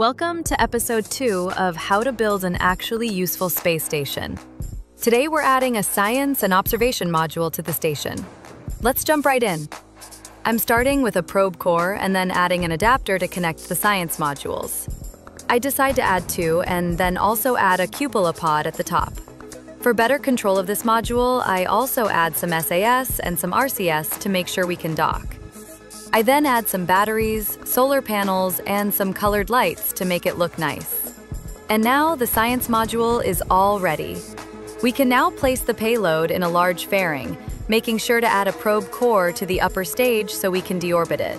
Welcome to episode two of How to Build an Actually Useful Space Station. Today we're adding a science and observation module to the station. Let's jump right in. I'm starting with a probe core and then adding an adapter to connect the science modules. I decide to add two and then also add a cupola pod at the top. For better control of this module, I also add some SAS and some RCS to make sure we can dock. I then add some batteries, solar panels, and some colored lights to make it look nice. And now the science module is all ready. We can now place the payload in a large fairing, making sure to add a probe core to the upper stage so we can deorbit it.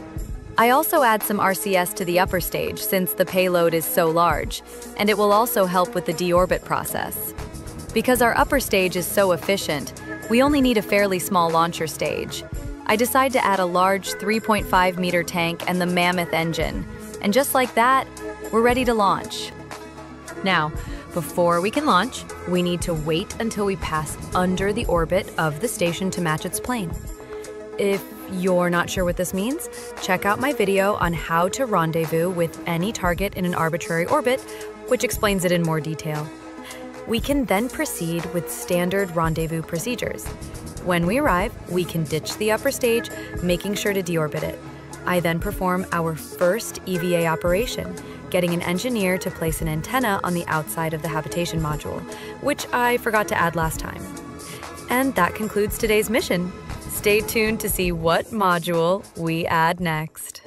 I also add some RCS to the upper stage since the payload is so large, and it will also help with the deorbit process. Because our upper stage is so efficient, we only need a fairly small launcher stage, I decide to add a large 3.5 meter tank and the Mammoth engine. And just like that, we're ready to launch. Now, before we can launch, we need to wait until we pass under the orbit of the station to match its plane. If you're not sure what this means, check out my video on how to rendezvous with any target in an arbitrary orbit, which explains it in more detail. We can then proceed with standard rendezvous procedures. When we arrive, we can ditch the upper stage, making sure to deorbit it. I then perform our first EVA operation, getting an engineer to place an antenna on the outside of the habitation module, which I forgot to add last time. And that concludes today's mission. Stay tuned to see what module we add next.